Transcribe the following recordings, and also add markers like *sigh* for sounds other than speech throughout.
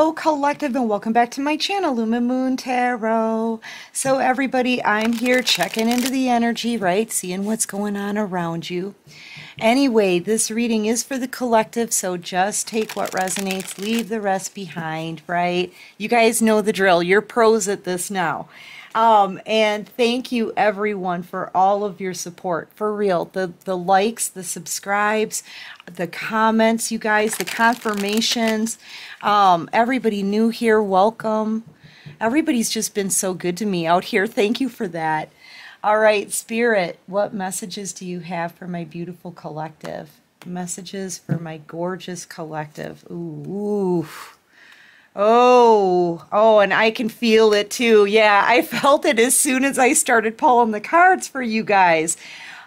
Hello, collective, and welcome back to my channel, Lumen Moon Tarot. So, everybody, I'm here checking into the energy, right? Seeing what's going on around you. Anyway, this reading is for the collective, so just take what resonates, leave the rest behind, right? You guys know the drill. You're pros at this now. Um, and thank you everyone for all of your support. For real. The the likes, the subscribes, the comments, you guys, the confirmations. Um, everybody new here, welcome. Everybody's just been so good to me out here. Thank you for that. All right, Spirit, what messages do you have for my beautiful collective? Messages for my gorgeous collective. Ooh. ooh. Oh, oh, and I can feel it too. Yeah, I *laughs* felt it as soon as I started pulling the cards for you guys.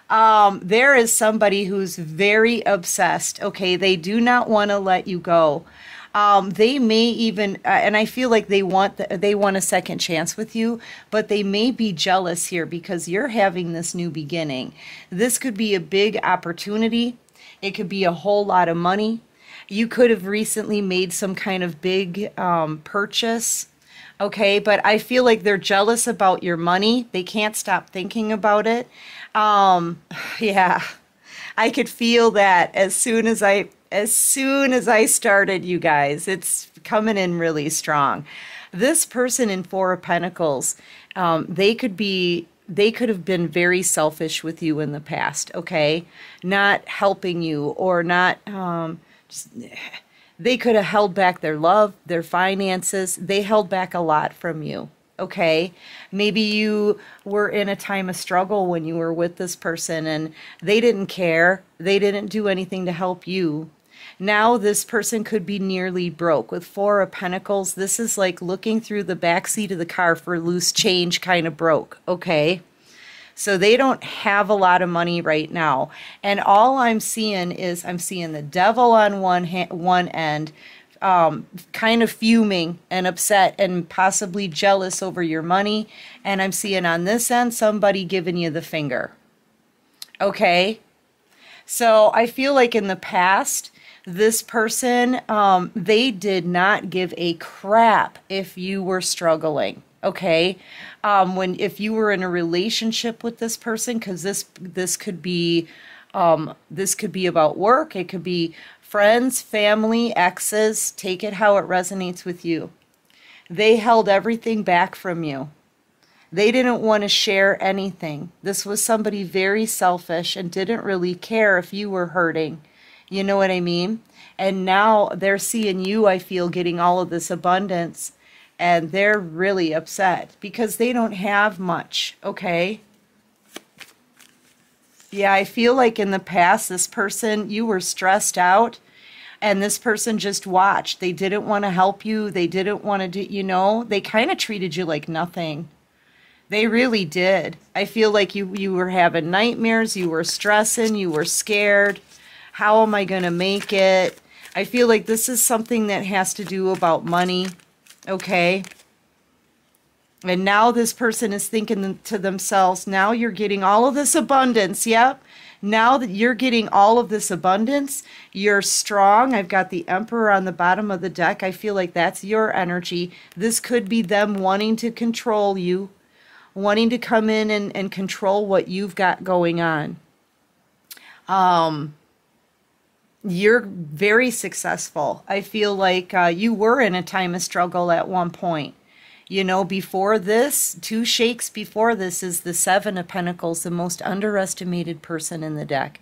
Um, there is somebody who's very obsessed. Okay, they do not want to let you go. Um, they may even, uh, and I feel like they want the, they want a second chance with you, but they may be jealous here because you're having this new beginning. This could be a big opportunity. It could be a whole lot of money you could have recently made some kind of big um, purchase okay? But i feel like they're jealous about your money. They can't stop thinking about it. Um, *sighs* yeah. I could feel that as soon as i as soon as i started you guys it's coming in really strong. This person in four of pentacles um, they could be they could have been very selfish with you in the past okay? Not helping you or not um, *sighs* they could have held back their love, their finances. They held back a lot from you. Okay. Maybe you were in a time of struggle when you were with this person and they didn't care. They didn't do anything to help you. Now, this person could be nearly broke. With Four of Pentacles, this is like looking through the back seat of the car for loose change, kind of broke. Okay. So they don't have a lot of money right now. And all I'm seeing is I'm seeing the devil on one hand, one end, um, kind of fuming and upset and possibly jealous over your money. And I'm seeing on this end somebody giving you the finger. Okay? So I feel like in the past, this person, um, they did not give a crap if you were struggling okay? Um, when if you were in a relationship with this person because this this could be um, this could be about work it could be friends family exes take it how it resonates with you. They held everything back from you. They didn't want to share anything. This was somebody very selfish and didn't really care if you were hurting. You know what i mean? And now they're seeing you i feel getting all of this abundance and they're really upset because they don't have much, okay? Yeah, I feel like in the past, this person, you were stressed out and this person just watched. They didn't want to help you. They didn't want to do, you know, they kind of treated you like nothing. They really did. I feel like you, you were having nightmares, you were stressing, you were scared. How am I going to make it? I feel like this is something that has to do about money okay? And now this person is thinking to themselves, now you're getting all of this abundance. Yep. Now that you're getting all of this abundance, you're strong. I've got the Emperor on the bottom of the deck. I feel like that's your energy. This could be them wanting to control you, wanting to come in and, and control what you've got going on. Um, you're very successful. I feel like uh, you were in a time of struggle at one point. You know, before this, two shakes before this is the Seven of Pentacles, the most underestimated person in the deck.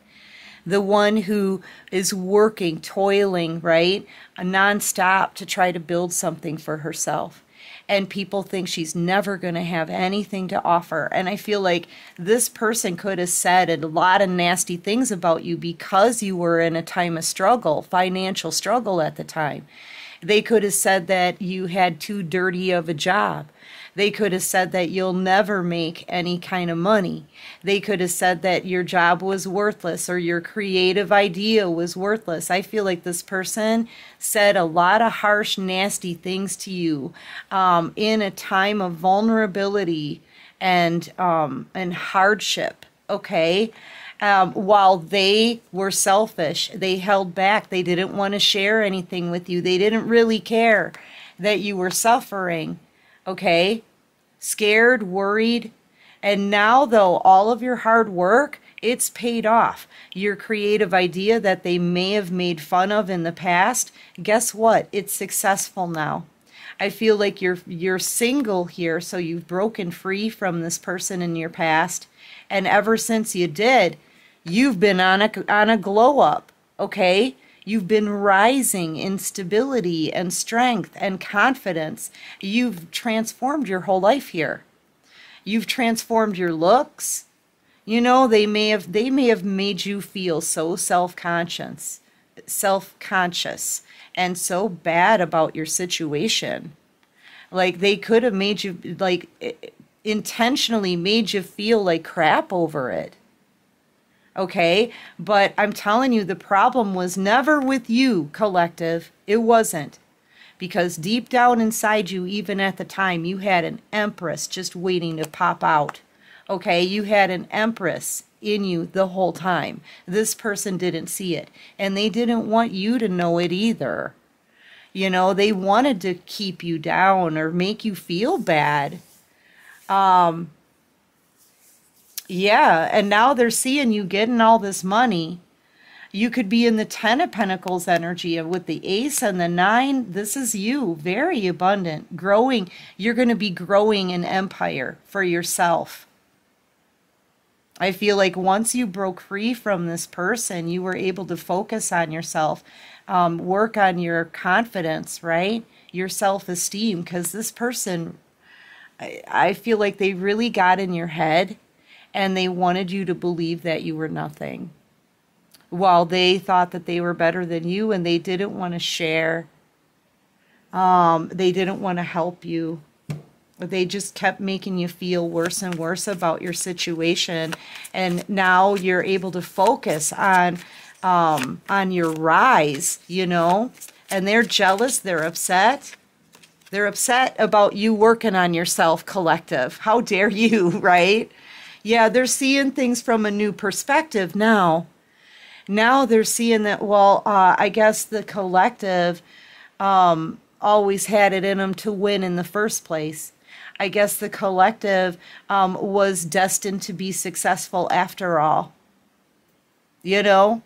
The one who is working, toiling, right? Nonstop to try to build something for herself and people think she's never going to have anything to offer. And I feel like this person could have said a lot of nasty things about you because you were in a time of struggle, financial struggle at the time. They could have said that you had too dirty of a job. They could have said that you'll never make any kind of money. They could have said that your job was worthless or your creative idea was worthless. I feel like this person said a lot of harsh, nasty things to you um, in a time of vulnerability and um, and hardship. Okay. Um, while they were selfish, they held back. They didn't want to share anything with you. They didn't really care that you were suffering, okay? Scared, worried. And now, though, all of your hard work, it's paid off. Your creative idea that they may have made fun of in the past, guess what? It's successful now. I feel like you're you're single here, so you've broken free from this person in your past, and ever since you did, you've been on a on a glow up, okay? You've been rising in stability and strength and confidence. You've transformed your whole life here. You've transformed your looks. You know, they may have they may have made you feel so self-conscious, self-conscious and so bad about your situation. Like they could have made you like intentionally made you feel like crap over it okay? But I'm telling you, the problem was never with you, collective. It wasn't. Because deep down inside you, even at the time, you had an empress just waiting to pop out. Okay? You had an empress in you the whole time. This person didn't see it. And they didn't want you to know it either. You know, they wanted to keep you down or make you feel bad. Um, yeah, and now they're seeing you getting all this money. You could be in the Ten of Pentacles energy with the Ace and the Nine. This is you, very abundant, growing. You're going to be growing an empire for yourself. I feel like once you broke free from this person, you were able to focus on yourself, um, work on your confidence, right? Your self esteem, because this person, I, I feel like they really got in your head and they wanted you to believe that you were nothing. While they thought that they were better than you and they didn't want to share um, they didn't want to help you. They just kept making you feel worse and worse about your situation and now you're able to focus on um, on your rise you know? And they're jealous they're upset. They're upset about you working on yourself collective. How dare you *laughs* right yeah, they're seeing things from a new perspective now. Now they're seeing that, well, uh, I guess the collective um, always had it in them to win in the first place. I guess the collective um, was destined to be successful after all. You know?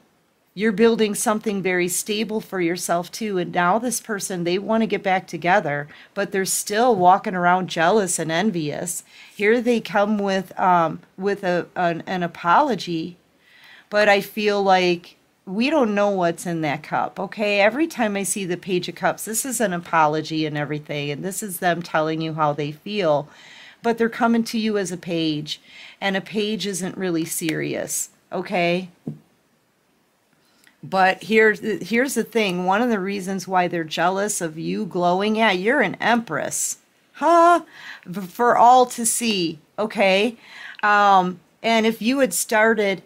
You're building something very stable for yourself too and now this person they want to get back together but they're still walking around jealous and envious. Here they come with um with a an, an apology but i feel like we don't know what's in that cup okay? Every time i see the page of cups this is an apology and everything and this is them telling you how they feel but they're coming to you as a page and a page isn't really serious okay but here's here's the thing. One of the reasons why they're jealous of you glowing, yeah, you're an empress, huh? For all to see, okay? Um, and if you had started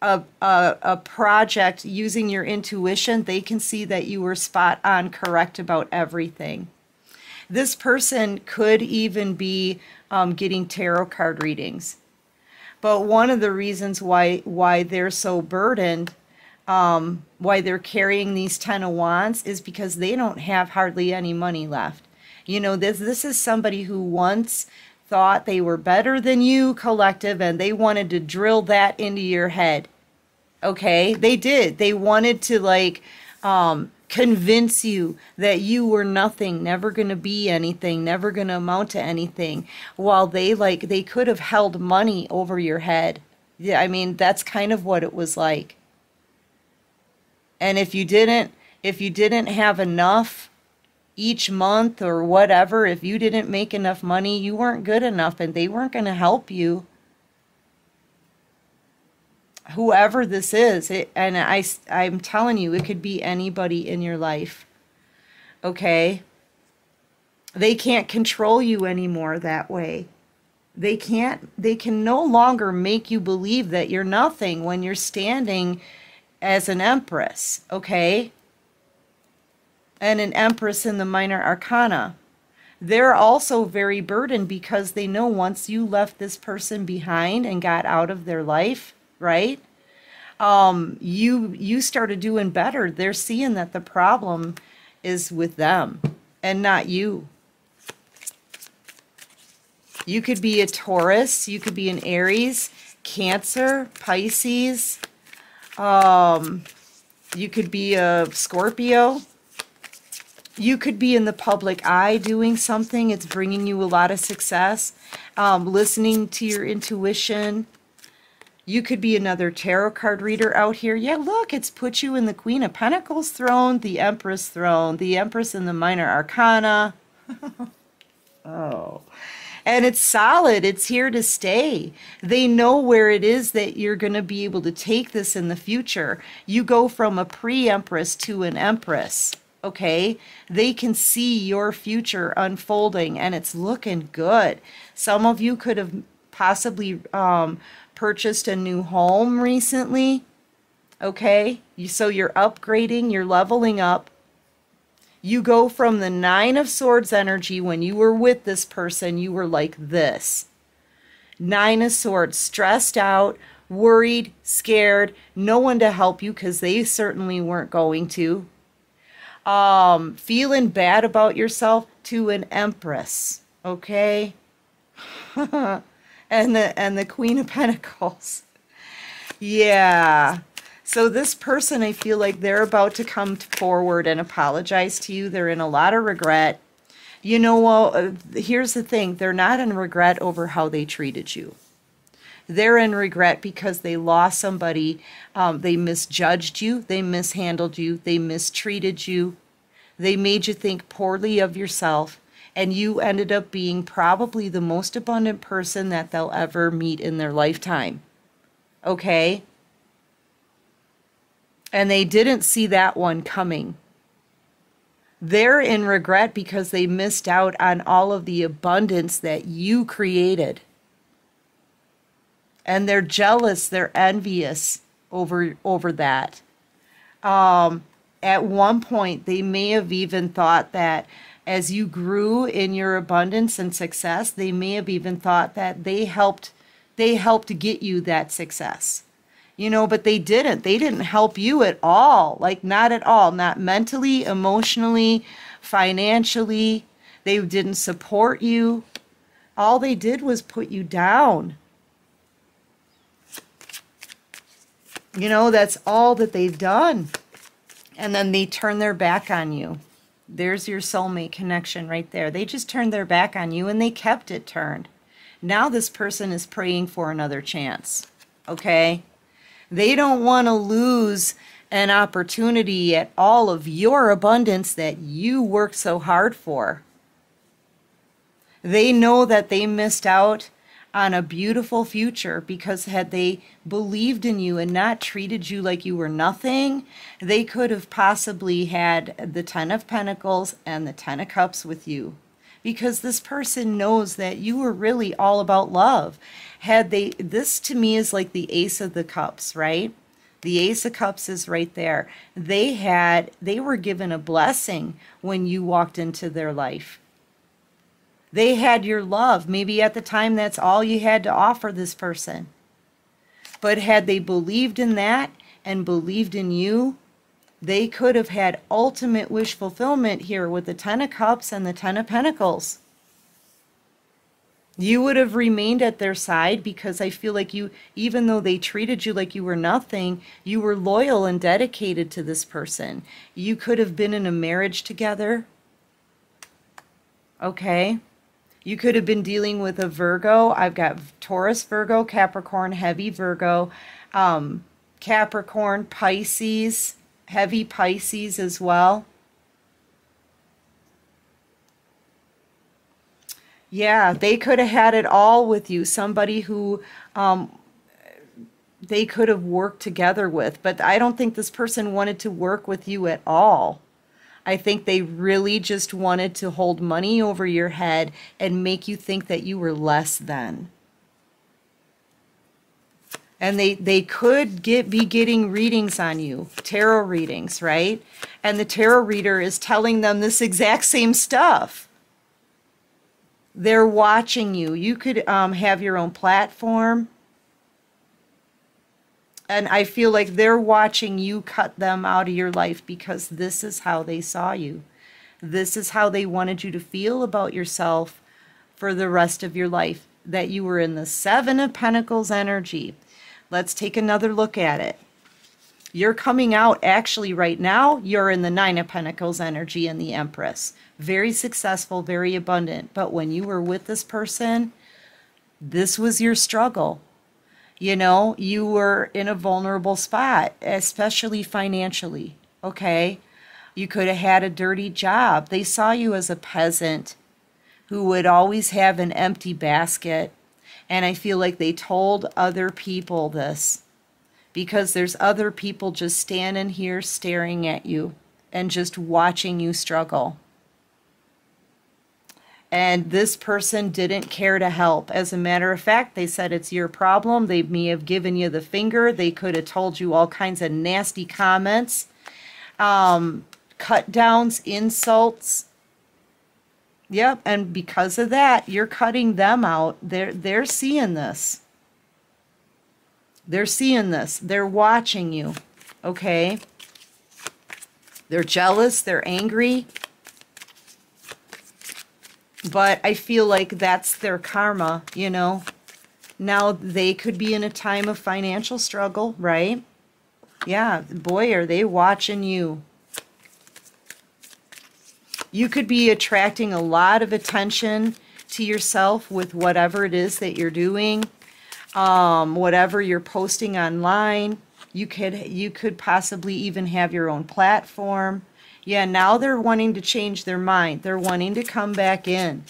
a, a, a project using your intuition, they can see that you were spot on correct about everything. This person could even be um, getting tarot card readings. But one of the reasons why why they're so burdened um, why they're carrying these Ten of Wands is because they don't have hardly any money left. You know, this this is somebody who once thought they were better than you, collective, and they wanted to drill that into your head. Okay, they did. They wanted to like um, convince you that you were nothing, never going to be anything, never going to amount to anything. While they like they could have held money over your head. Yeah, I mean that's kind of what it was like and if you didn't if you didn't have enough each month or whatever if you didn't make enough money you weren't good enough and they weren't going to help you. Whoever this is it, and i i'm telling you it could be anybody in your life okay? They can't control you anymore that way. They can't they can no longer make you believe that you're nothing when you're standing as an empress, okay? And an empress in the minor arcana. They're also very burdened because they know once you left this person behind and got out of their life, right? Um, you you started doing better. They're seeing that the problem is with them. and not you. You could be a Taurus, you could be an Aries, Cancer, Pisces, um, you could be a Scorpio. You could be in the public eye doing something. It's bringing you a lot of success. Um, listening to your intuition. You could be another tarot card reader out here. Yeah, look, it's put you in the Queen of Pentacles throne, the Empress throne, the Empress in the Minor Arcana. *laughs* oh and it's solid. It's here to stay. They know where it is that you're going to be able to take this in the future. You go from a pre empress to an empress. Okay, they can see your future unfolding and it's looking good. Some of you could have possibly um, purchased a new home recently. Okay, so you're upgrading, you're leveling up you go from the Nine of Swords energy when you were with this person, you were like this. Nine of Swords, stressed out, worried, scared, no one to help you because they certainly weren't going to. Um, feeling bad about yourself to an Empress, okay? *laughs* and the and the Queen of Pentacles. Yeah. So this person, I feel like they're about to come forward and apologize to you. They're in a lot of regret. You know, well, uh, here's the thing. They're not in regret over how they treated you. They're in regret because they lost somebody. Um, they misjudged you. They mishandled you. They mistreated you. They made you think poorly of yourself. And you ended up being probably the most abundant person that they'll ever meet in their lifetime. Okay? And they didn't see that one coming. They're in regret because they missed out on all of the abundance that you created. And they're jealous, they're envious over over that. Um, at one point, they may have even thought that as you grew in your abundance and success, they may have even thought that they helped they helped get you that success you know, but they didn't. They didn't help you at all. Like, not at all. Not mentally, emotionally, financially. They didn't support you. All they did was put you down. You know, that's all that they've done. And then they turn their back on you. There's your soulmate connection right there. They just turned their back on you and they kept it turned. Now this person is praying for another chance. Okay? They don't want to lose an opportunity at all of your abundance that you worked so hard for. They know that they missed out on a beautiful future because had they believed in you and not treated you like you were nothing, they could have possibly had the Ten of Pentacles and the Ten of Cups with you. Because this person knows that you were really all about love. Had they this to me is like the ace of the cups right? The ace of cups is right there. They had they were given a blessing when you walked into their life. They had your love. Maybe at the time that's all you had to offer this person. But had they believed in that and believed in you they could have had ultimate wish fulfillment here with the ten of cups and the ten of pentacles you would have remained at their side because I feel like you, even though they treated you like you were nothing, you were loyal and dedicated to this person. You could have been in a marriage together. Okay. You could have been dealing with a Virgo. I've got Taurus, Virgo, Capricorn, heavy Virgo, um, Capricorn, Pisces, heavy Pisces as well. Yeah, they could have had it all with you. Somebody who um, they could have worked together with. But I don't think this person wanted to work with you at all. I think they really just wanted to hold money over your head and make you think that you were less than. And they, they could get be getting readings on you, tarot readings, right? And the tarot reader is telling them this exact same stuff they're watching you. You could um, have your own platform. And I feel like they're watching you cut them out of your life because this is how they saw you. This is how they wanted you to feel about yourself for the rest of your life. That you were in the Seven of Pentacles energy. Let's take another look at it. You're coming out actually right now, you're in the Nine of Pentacles energy and the Empress. Very successful, very abundant. But when you were with this person, this was your struggle. You know, you were in a vulnerable spot, especially financially. Okay. You could have had a dirty job. They saw you as a peasant who would always have an empty basket. And I feel like they told other people this because there's other people just standing here staring at you and just watching you struggle. And this person didn't care to help. As a matter of fact, they said it's your problem. They may have given you the finger. They could have told you all kinds of nasty comments, um, cut downs, insults. Yep, and because of that, you're cutting them out. They're they're seeing this. They're seeing this. They're watching you. Okay? They're jealous, they're angry. But I feel like that's their karma, you know. Now they could be in a time of financial struggle, right? Yeah, boy, are they watching you. You could be attracting a lot of attention to yourself with whatever it is that you're doing um, whatever you're posting online. You could you could possibly even have your own platform. Yeah, now they're wanting to change their mind. They're wanting to come back in.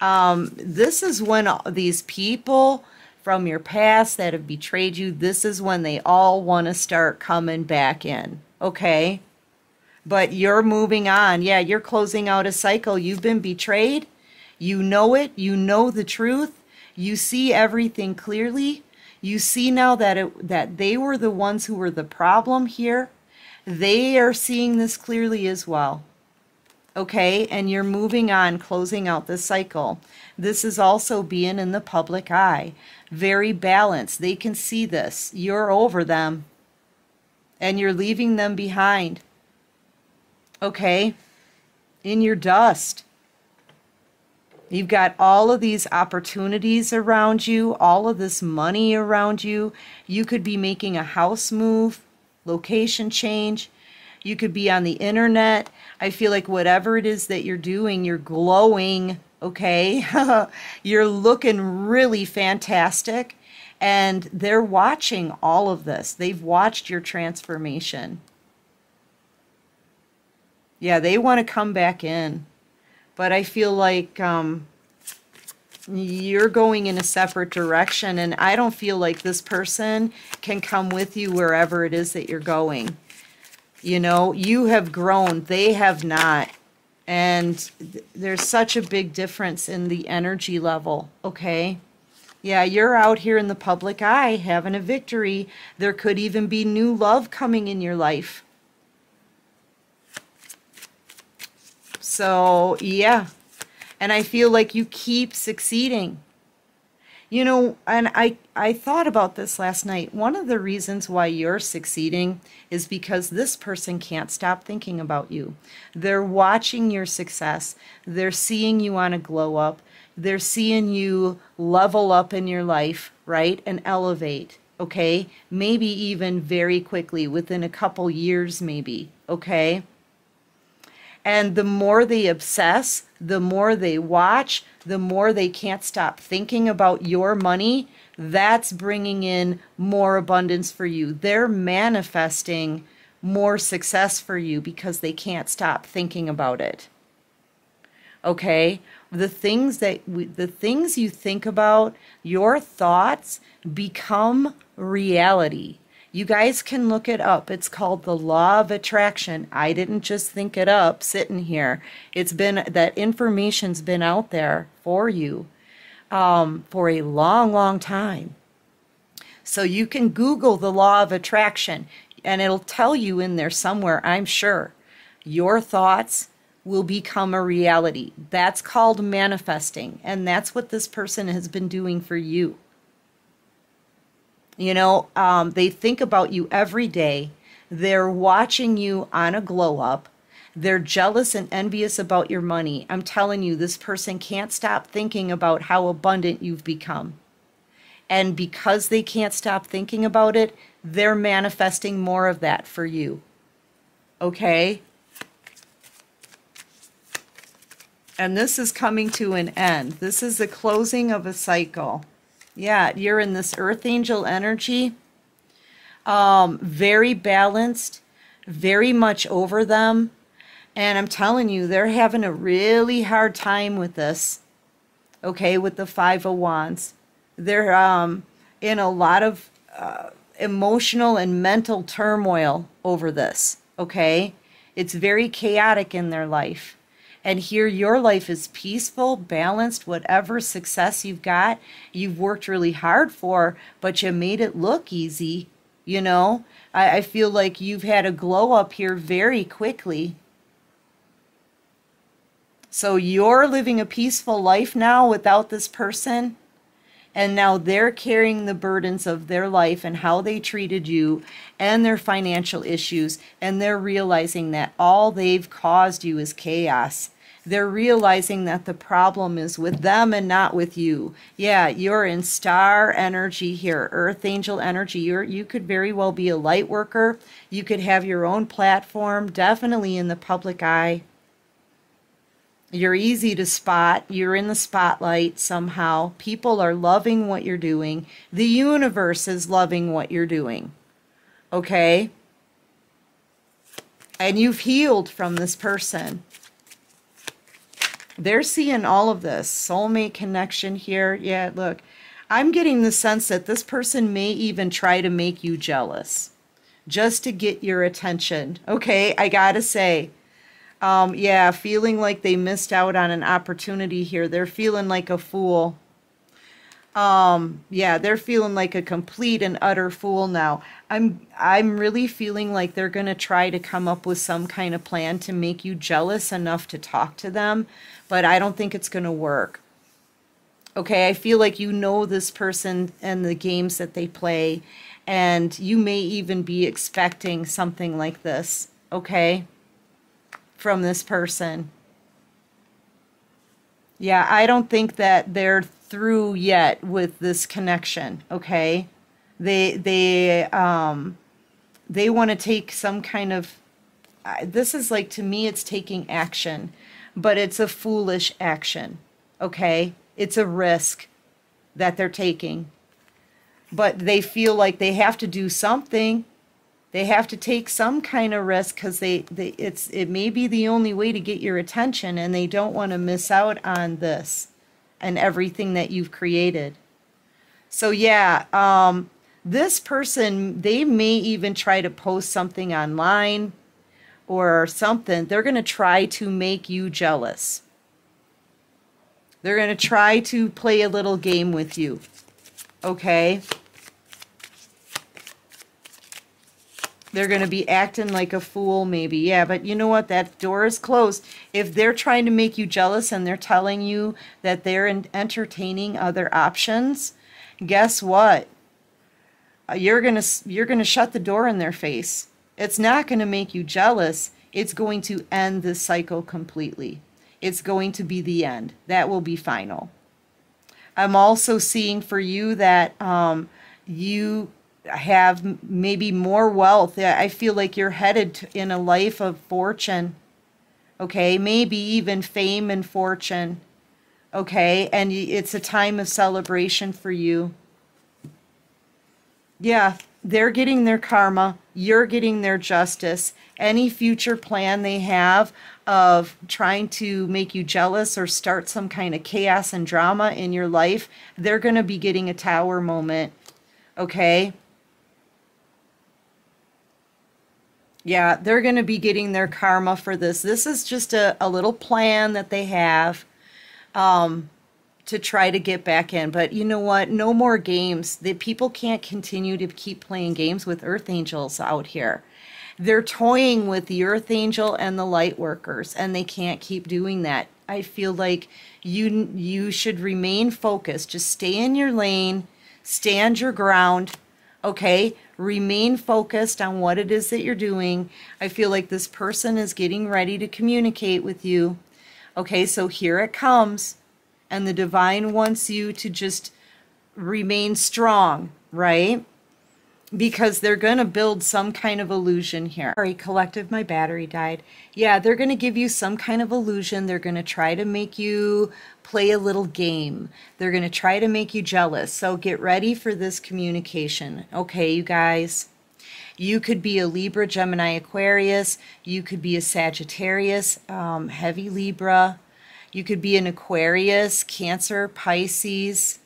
Um, this is when these people from your past that have betrayed you, this is when they all want to start coming back in. Okay? But you're moving on. Yeah, you're closing out a cycle. You've been betrayed. You know it. You know the truth. You see everything clearly. You see now that it, that they were the ones who were the problem here. They are seeing this clearly as well. Okay, and you're moving on, closing out the cycle. This is also being in the public eye. Very balanced. They can see this. You're over them. And you're leaving them behind. Okay? In your dust. You've got all of these opportunities around you, all of this money around you. You could be making a house move, location change. You could be on the internet. I feel like whatever it is that you're doing, you're glowing, okay? *laughs* you're looking really fantastic. And they're watching all of this. They've watched your transformation. Yeah, they want to come back in but I feel like um, you're going in a separate direction, and I don't feel like this person can come with you wherever it is that you're going. You know, you have grown, they have not. And th- there's such a big difference in the energy level, okay? Yeah, you're out here in the public eye having a victory. There could even be new love coming in your life. So, yeah. And I feel like you keep succeeding. You know, and I, I thought about this last night. One of the reasons why you're succeeding is because this person can't stop thinking about you. They're watching your success, they're seeing you on a glow up, they're seeing you level up in your life, right? And elevate, okay? Maybe even very quickly, within a couple years, maybe, okay? And the more they obsess, the more they watch, the more they can't stop thinking about your money. That's bringing in more abundance for you. They're manifesting more success for you because they can't stop thinking about it. Okay? The things that we, the things you think about, your thoughts become reality. You guys can look it up. It's called the law of attraction. I didn't just think it up sitting here. It's been that information's been out there for you um, for a long, long time. So you can Google the law of attraction and it'll tell you in there somewhere, I'm sure, your thoughts will become a reality. That's called manifesting. And that's what this person has been doing for you. You know, um, they think about you every day. They're watching you on a glow up. They're jealous and envious about your money. I'm telling you, this person can't stop thinking about how abundant you've become. And because they can't stop thinking about it, they're manifesting more of that for you. Okay? And this is coming to an end. This is the closing of a cycle. Yeah, you're in this earth angel energy. Um, very balanced, very much over them. And I'm telling you, they're having a really hard time with this. Okay, with the Five of Wands. They're um, in a lot of uh, emotional and mental turmoil over this. Okay, it's very chaotic in their life. And here, your life is peaceful, balanced, whatever success you've got, you've worked really hard for, but you made it look easy. You know, I, I feel like you've had a glow up here very quickly. So you're living a peaceful life now without this person. And now they're carrying the burdens of their life and how they treated you and their financial issues. And they're realizing that all they've caused you is chaos. They're realizing that the problem is with them and not with you. Yeah, you're in star energy here, earth angel energy. You're, you could very well be a light worker. You could have your own platform, definitely in the public eye. You're easy to spot. You're in the spotlight somehow. People are loving what you're doing. The universe is loving what you're doing. Okay? And you've healed from this person. They're seeing all of this. Soulmate connection here. Yeah, look. I'm getting the sense that this person may even try to make you jealous just to get your attention. Okay, I gotta say um, yeah, feeling like they missed out on an opportunity here. They're feeling like a fool. Um, yeah, they're feeling like a complete and utter fool now. I'm I'm really feeling like they're going to try to come up with some kind of plan to make you jealous enough to talk to them, but I don't think it's going to work. Okay, I feel like you know this person and the games that they play and you may even be expecting something like this. Okay? From this person. Yeah, I don't think that they're through yet with this connection, okay? They they um they want to take some kind of this is like to me it's taking action, but it's a foolish action, okay? It's a risk that they're taking. But they feel like they have to do something they have to take some kind of risk because they, they it's it may be the only way to get your attention and they don't want to miss out on this and everything that you've created. So yeah um, this person they may even try to post something online or something. They're going to try to make you jealous. They're going to try to play a little game with you okay they're going to be acting like a fool maybe. Yeah but you know what? That door is closed. If they're trying to make you jealous and they're telling you that they're entertaining other options guess what? Uh, you're going to you're going to shut the door in their face. It's not going to make you jealous. It's going to end this cycle completely. It's going to be the end. That will be final. I'm also seeing for you that um, you have maybe more wealth. I feel like you're headed in a life of fortune. Okay, maybe even fame and fortune. Okay, and it's a time of celebration for you. Yeah, they're getting their karma, you're getting their justice. Any future plan they have of trying to make you jealous or start some kind of chaos and drama in your life, they're going to be getting a tower moment. Okay? Yeah, they're going to be getting their karma for this. This is just a, a little plan that they have um, to try to get back in. But you know what? No more games. The people can't continue to keep playing games with Earth Angels out here. They're toying with the Earth Angel and the Light Workers, and they can't keep doing that. I feel like you you should remain focused. Just stay in your lane, stand your ground, Okay, remain focused on what it is that you're doing. I feel like this person is getting ready to communicate with you. Okay, so here it comes. And the divine wants you to just remain strong, right? Because they're going to build some kind of illusion here. Sorry, collective, my battery died. Yeah, they're going to give you some kind of illusion. They're going to try to make you play a little game. They're going to try to make you jealous. So get ready for this communication. Okay, you guys? You could be a Libra, Gemini, Aquarius. You could be a Sagittarius, um, heavy Libra. You could be an Aquarius, Cancer, Pisces.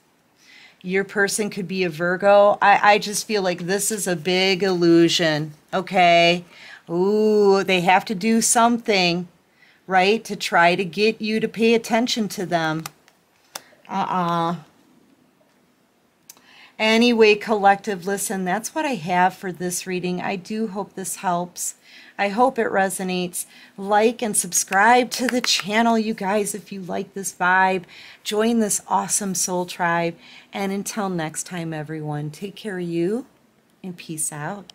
Your person could be a Virgo. I, I just feel like this is a big illusion. Okay. Ooh, they have to do something, right, to try to get you to pay attention to them. Uh uh Anyway, collective, listen, that's what I have for this reading. I do hope this helps. I hope it resonates. Like and subscribe to the channel, you guys, if you like this vibe. Join this awesome soul tribe. And until next time, everyone, take care of you and peace out.